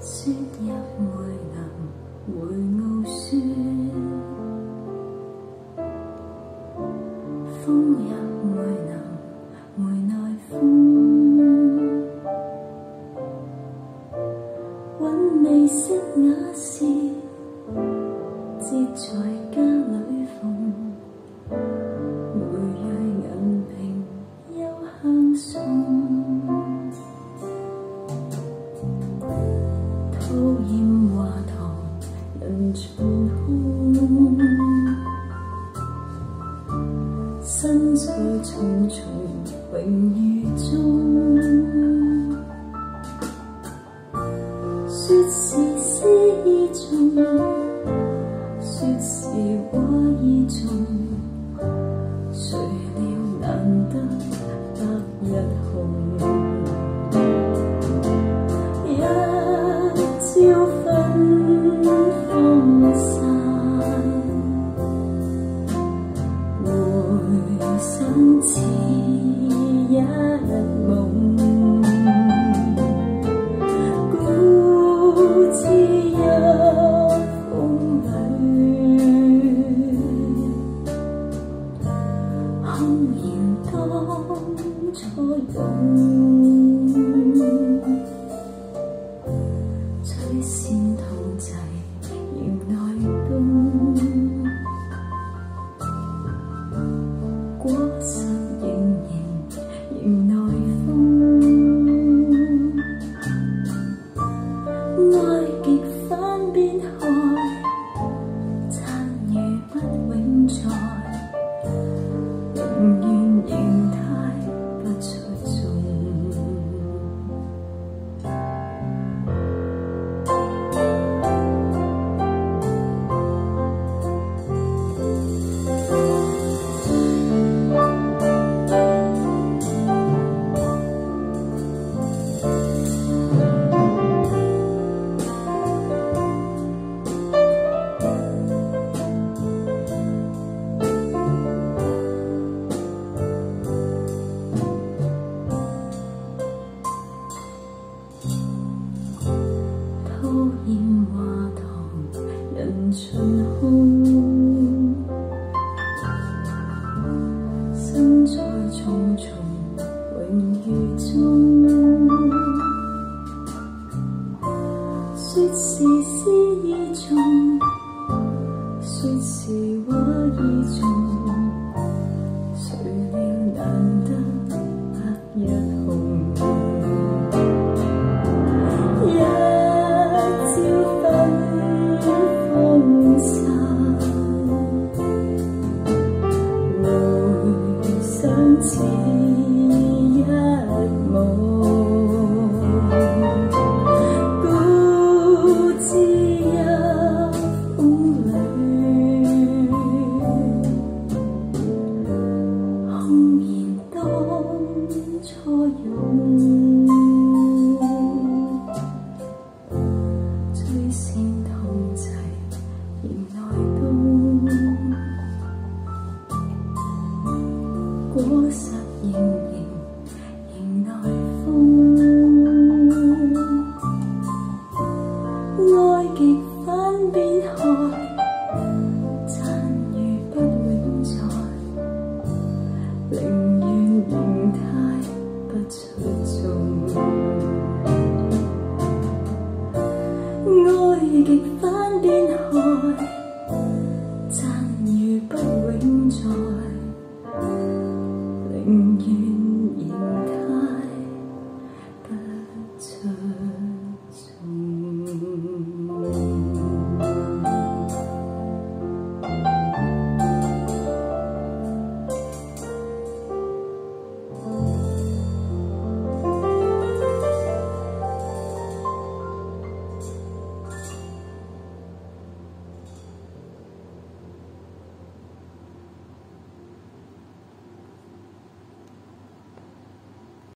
雪也未能回傲雪， 讨厌华堂人群空，在重重荣誉中。说是诗意重，说是画意重，chỉ giác mộng cũ chỉ nhớ không hay không hiểu tâm trôi bồng chơi xin thông chạy nhiều nói tung quá xa Oh. 说是诗意重，说是画意重，宁愿形态不出众，爱极反变海，赞誉不永在，宁愿形态不。